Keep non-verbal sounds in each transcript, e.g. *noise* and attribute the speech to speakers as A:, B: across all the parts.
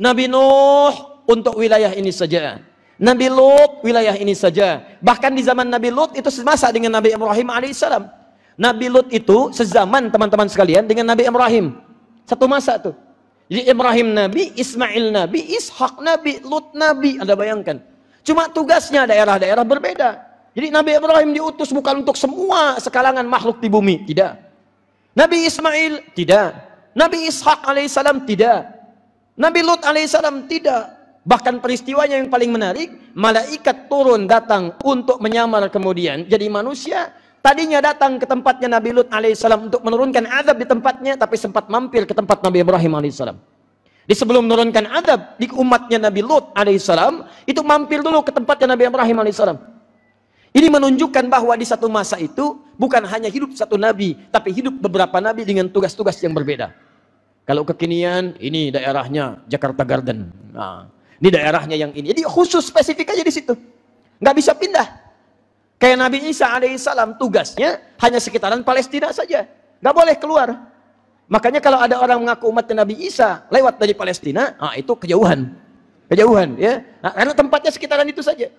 A: Nabi Nuh untuk wilayah ini saja. Nabi Lut wilayah ini saja. Bahkan di zaman Nabi Lut itu semasa dengan Nabi Ibrahim alaihissalam. Nabi Lut itu sezaman teman-teman sekalian dengan Nabi Ibrahim. Satu masa tuh. Jadi Ibrahim Nabi, Ismail Nabi, Ishak Nabi, Lut Nabi. Anda bayangkan. Cuma tugasnya daerah-daerah berbeda. Jadi Nabi Ibrahim diutus bukan untuk semua sekalangan makhluk di bumi. Tidak. Nabi Ismail tidak. Nabi Ishak alaihissalam tidak. Nabi Lut alaihissalam tidak. Bahkan peristiwanya yang paling menarik, malaikat turun datang untuk menyamar kemudian jadi manusia. Tadinya datang ke tempatnya Nabi Lut alaihissalam untuk menurunkan azab di tempatnya, tapi sempat mampir ke tempat Nabi Ibrahim alaihissalam. Di sebelum menurunkan azab di umatnya Nabi Lut alaihissalam, itu mampir dulu ke tempatnya Nabi Ibrahim alaihissalam. Ini menunjukkan bahwa di satu masa itu bukan hanya hidup satu nabi, tapi hidup beberapa nabi dengan tugas-tugas yang berbeda. Kalau kekinian, ini daerahnya Jakarta Garden. Nah, ini daerahnya yang ini. Jadi khusus spesifik aja di situ. Nggak bisa pindah. Kayak Nabi Isa alaihissalam tugasnya hanya sekitaran Palestina saja. Nggak boleh keluar. Makanya kalau ada orang mengaku umat Nabi Isa lewat dari Palestina, ah itu kejauhan. Kejauhan ya. Nah, karena tempatnya sekitaran itu saja.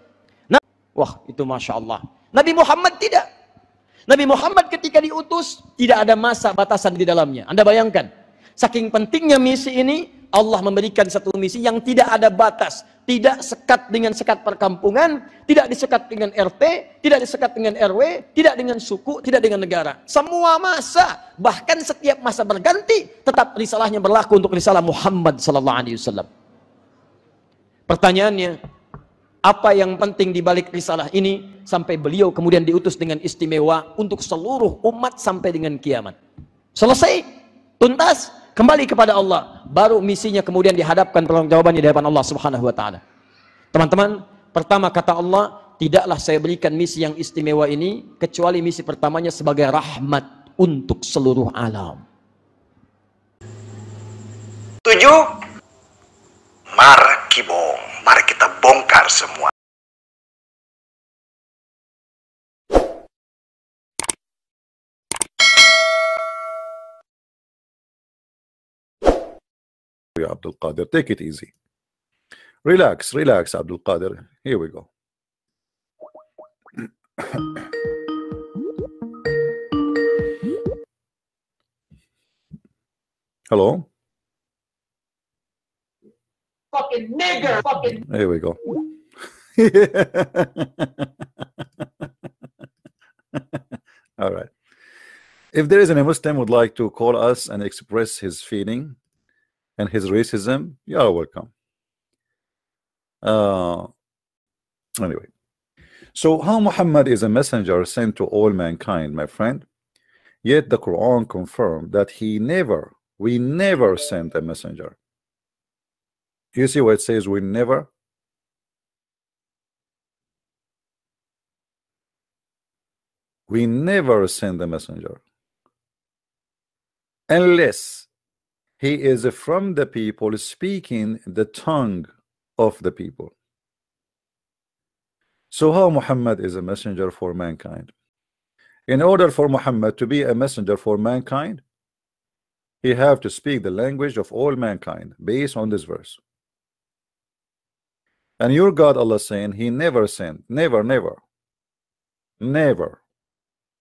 A: Nah, wah itu Masya Allah. Nabi Muhammad tidak. Nabi Muhammad ketika diutus tidak ada masa batasan di dalamnya. Anda bayangkan. Saking pentingnya misi ini, Allah memberikan satu misi yang tidak ada batas, tidak sekat dengan sekat perkampungan, tidak disekat dengan RT, tidak disekat dengan RW, tidak dengan suku, tidak dengan negara. Semua masa, bahkan setiap masa berganti, tetap risalahnya berlaku untuk risalah Muhammad sallallahu alaihi wasallam. Pertanyaannya, apa yang penting di balik risalah ini sampai beliau kemudian diutus dengan istimewa untuk seluruh umat sampai dengan kiamat? Selesai, tuntas, kembali kepada Allah. Baru misinya kemudian dihadapkan jawabannya di hadapan Allah Subhanahu wa taala. Teman-teman pertama kata Allah tidaklah saya berikan misi yang istimewa ini kecuali misi pertamanya sebagai rahmat untuk seluruh alam.
B: Tujuh. Markibong mari kita bongkar semua
C: Abdul Qadir. Take it easy. Relax, relax, Abdul Qadir. Here we go. Hello?
A: fucking nigger fucking
C: Here we go. *laughs* All right. If there is any Muslim would like to call us and express his feeling, and his racism, you are welcome. Uh, anyway, so how Muhammad is a messenger sent to all mankind, my friend, yet the Quran confirmed that he never, we never sent a messenger. You see what it says, we never? We never send a messenger. Unless he is from the people speaking the tongue of the people. So how Muhammad is a messenger for mankind? In order for Muhammad to be a messenger for mankind, he have to speak the language of all mankind based on this verse. And your God Allah saying he never sent, never, never, never,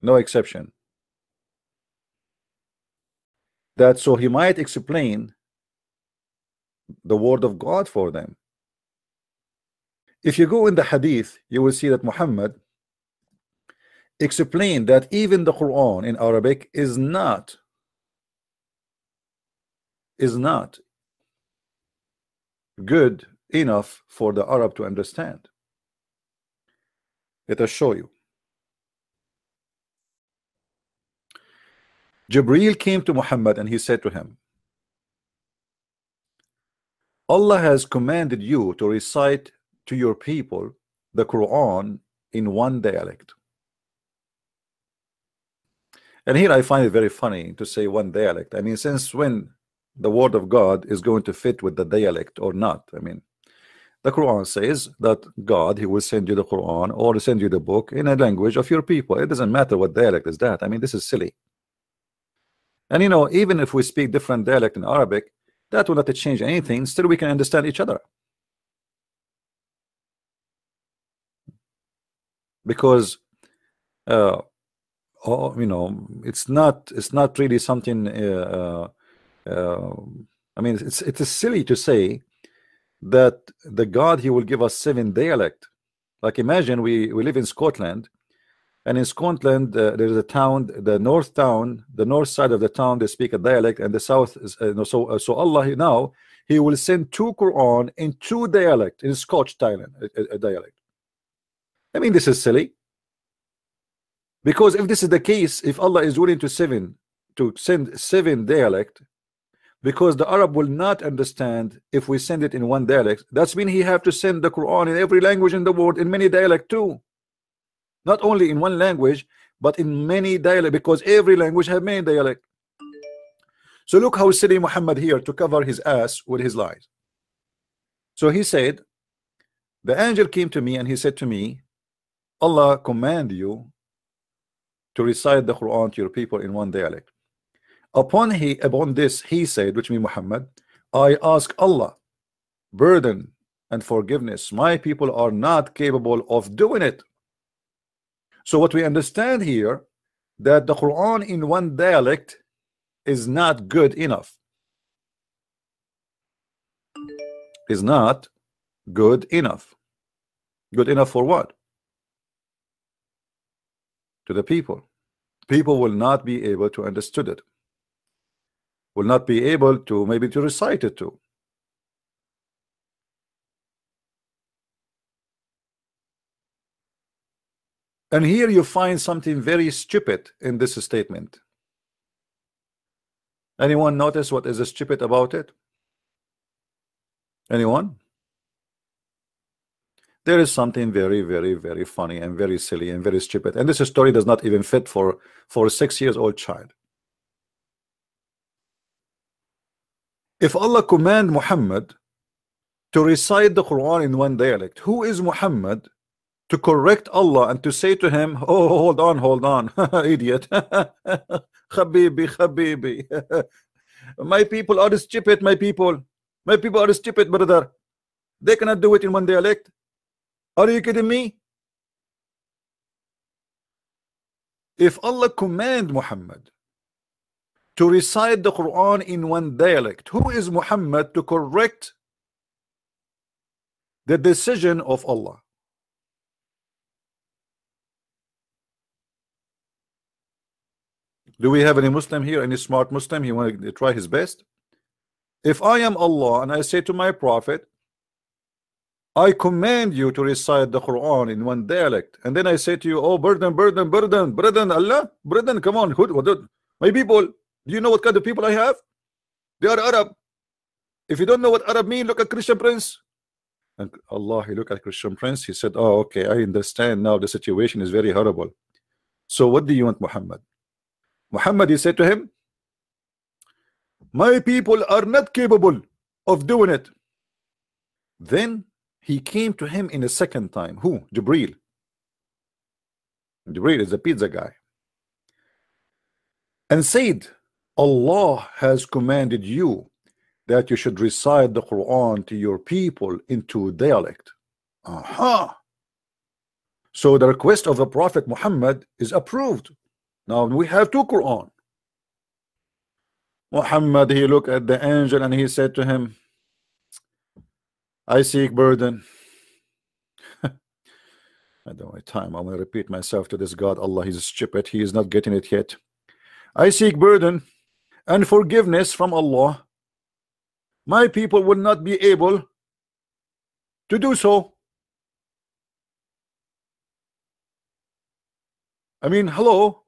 C: no exception that so he might explain the word of God for them. If you go in the hadith, you will see that Muhammad explained that even the Quran in Arabic is not is not good enough for the Arab to understand. Let us show you. Jibreel came to Muhammad and he said to him, Allah has commanded you to recite to your people the Quran in one dialect. And here I find it very funny to say one dialect. I mean, since when the word of God is going to fit with the dialect or not? I mean, the Quran says that God, He will send you the Quran or send you the book in a language of your people. It doesn't matter what dialect is that. I mean, this is silly. And you know, even if we speak different dialect in Arabic, that will not change anything. Still we can understand each other. Because uh, oh, you know it's not it's not really something uh, uh, uh, I mean it's it is silly to say that the God he will give us seven dialect. Like imagine we we live in Scotland and in Scotland uh, there is a town the north town the north side of the town they speak a dialect and the south is uh, so uh, so Allah now he will send two Quran in two dialect in Scotch Thailand a, a dialect. I mean this is silly. Because if this is the case if Allah is willing to seven to send seven dialect because the Arab will not understand if we send it in one dialect that's mean he have to send the Quran in every language in the world in many dialect too not only in one language but in many dialect because every language have many dialect. So look how silly Muhammad here to cover his ass with his lies. So he said the angel came to me and he said to me Allah command you to recite the Quran to your people in one dialect upon he upon this he said which means Muhammad I ask Allah burden and forgiveness. My people are not capable of doing it so what we understand here that the Quran in one dialect is not good enough. Is not good enough. Good enough for what? To the people. People will not be able to understood it. Will not be able to maybe to recite it to and here you find something very stupid in this statement. Anyone notice what is stupid about it? Anyone? There is something very very very funny and very silly and very stupid. And this story does not even fit for for a six years old child. If Allah command Muhammad to recite the Quran in one dialect who is Muhammad to correct Allah and to say to him oh hold on hold on *laughs* idiot. *laughs* Habibi Habibi *laughs* my people are stupid my people. My people are stupid brother. They cannot do it in one dialect. Are you kidding me? If Allah command Muhammad to recite the Quran in one dialect, who is Muhammad to correct the decision of Allah? Do we have any Muslim here, any smart Muslim? He want to try his best? If I am Allah and I say to my prophet, I command you to recite the Quran in one dialect and then I say to you oh burden burden burden burden Allah burden come on my people do you know what kind of people I have? They are Arab. If you don't know what Arab mean look at Christian Prince. And Allah he look at Christian Prince he said oh okay I understand now the situation is very horrible. So what do you want Muhammad Muhammad he said to him my people are not capable of doing it. Then he came to him in a second time. Who? Jibril. Jibril is a pizza guy. And said Allah has commanded you that you should recite the Quran to your people into dialect aha! So the request of the Prophet Muhammad is approved now we have two Quran Muhammad he looked at the angel and he said to him I seek burden. *laughs* I don't have time. I'm going to repeat myself to this God. Allah, He's stupid. He is not getting it yet. I seek burden and forgiveness from Allah. My people will not be able to do so. I mean, hello.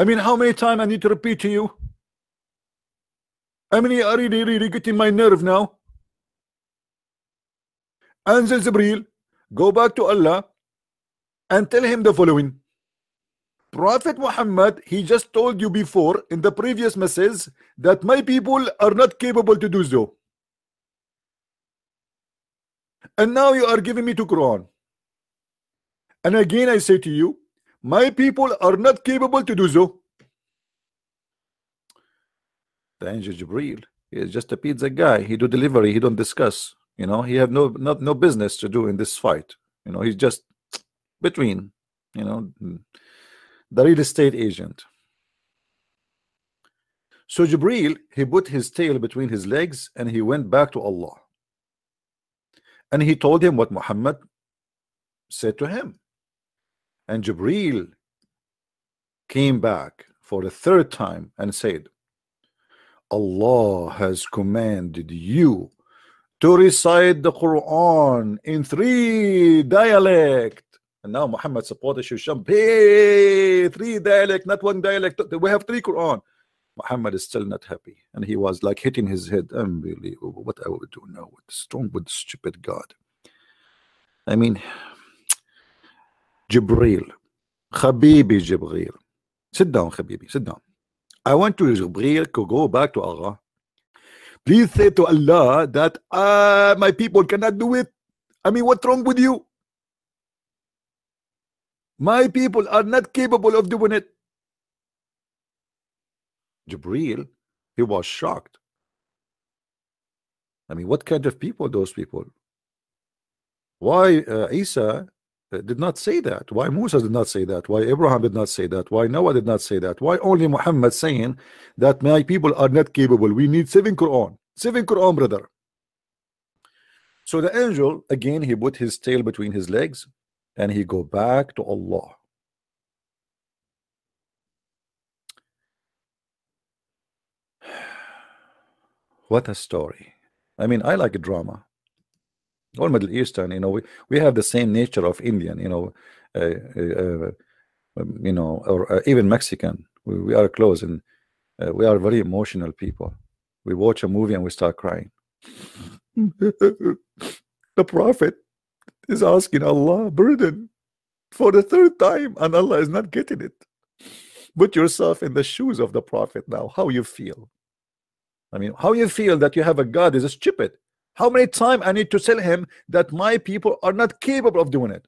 C: I mean, how many times I need to repeat to you? I mean, are really, really getting my nerve now. Angel Jibril, go back to Allah and tell him the following. Prophet Muhammad, he just told you before in the previous message that my people are not capable to do so. And now you are giving me to Quran. And again I say to you, my people are not capable to do so. the angel Jibril. He is just a pizza guy. He do delivery. He don't discuss. You know, he have no not no business to do in this fight. You know, he's just between. You know, the real estate agent. So Jibril, he put his tail between his legs and he went back to Allah. And he told him what Muhammad said to him. And Jibril came back for the third time and said, Allah has commanded you to recite the Quran in three dialect. And now Muhammad supported Shusham. Hey, three dialect, not one dialect. We have three Quran. Muhammad is still not happy. And he was like hitting his head. Unbelievable. What I will do now with strong with stupid God. I mean, Jibril. Habibi Jibril. Sit down, Habibi. Sit down. I want to Jibril to go back to Allah. Please say to Allah that uh, my people cannot do it. I mean, what's wrong with you? My people are not capable of doing it. Jibril, he was shocked. I mean, what kind of people those people? Why uh, Isa Uh, did not say that? Why Musa did not say that? Why Abraham did not say that? Why Noah did not say that? Why only Muhammad saying that my people are not capable? We need seven Quran. Seven Quran, brother. So the angel, again, he put his tail between his legs and he go back to Allah. *sighs* What a story. I mean, I like a drama. All Middle Eastern, you know, we, we have the same nature of Indian, you know, uh, uh, um, you know, or uh, even Mexican. We, we are close and uh, we are very emotional people. We watch a movie and we start crying. *laughs* the Prophet is asking Allah burden for the third time, and Allah is not getting it. Put yourself in the shoes of the Prophet now. How you feel? I mean, how you feel that you have a God is stupid. How many times I need to tell him that my people are not capable of doing it?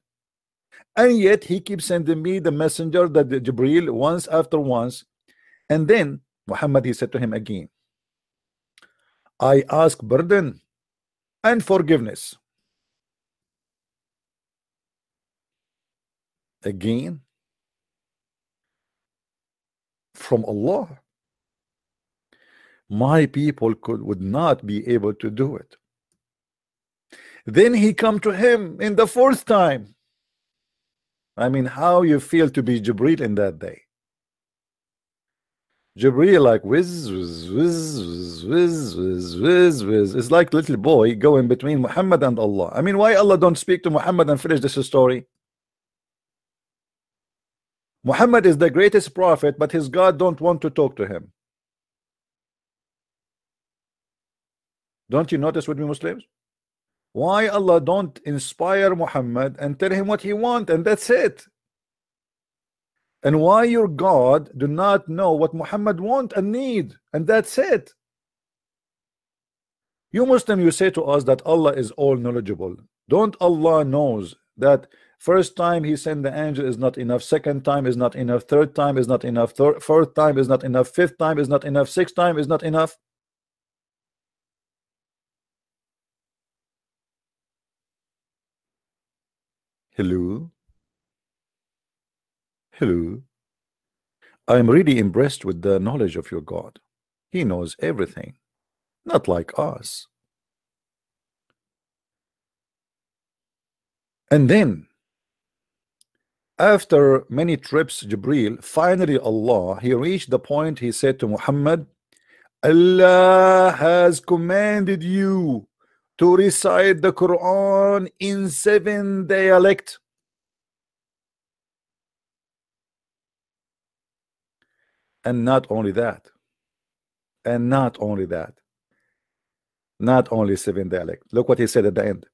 C: And yet he keeps sending me the messenger that the Jibril once after once. And then Muhammad he said to him again, I ask burden and forgiveness. Again from Allah my people could would not be able to do it then he come to him in the fourth time. I mean, how you feel to be Jibril in that day? Jibril like whiz, whiz, whiz, whiz, whiz, whiz, whizz. It's like little boy going between Muhammad and Allah. I mean, why Allah don't speak to Muhammad and finish this story? Muhammad is the greatest prophet, but his God don't want to talk to him. Don't you notice with me, Muslims? Why Allah don't inspire Muhammad and tell him what he want and that's it? And why your God do not know what Muhammad want and need and that's it? You Muslim, you say to us that Allah is all knowledgeable. Don't Allah knows that first time he sent the angel is not enough, second time is not enough, third time is not enough, third, fourth time is not enough, fifth time is not enough, sixth time is not enough. Hello. Hello. I am really impressed with the knowledge of your God. He knows everything, not like us. And then, after many trips, Jibril, finally Allah, he reached the point he said to Muhammad, Allah has commanded you to recite the Quran in seven dialect. And not only that, and not only that, not only seven dialect. Look what he said at the end.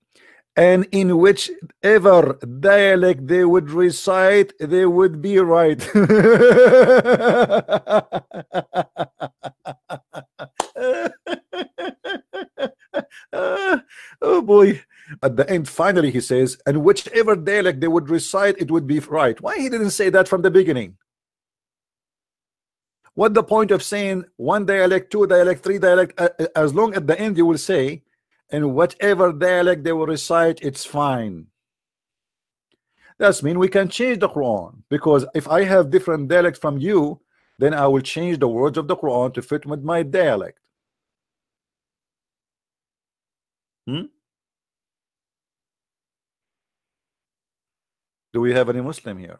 C: And in whichever dialect they would recite, they would be right. *laughs* oh boy. At the end, finally, he says, and whichever dialect they would recite, it would be right. Why he didn't say that from the beginning? what the point of saying one dialect two dialect three dialect uh, uh, as long at the end you will say and whatever dialect they will recite it's fine that's mean we can change the Quran because if I have different dialect from you then I will change the words of the Quran to fit with my dialect hmm? do we have any Muslim here